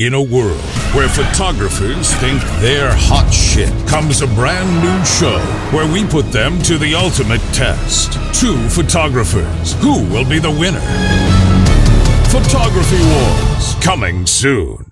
In a world where photographers think they're hot shit, comes a brand new show where we put them to the ultimate test. Two photographers. Who will be the winner? Photography Wars, coming soon.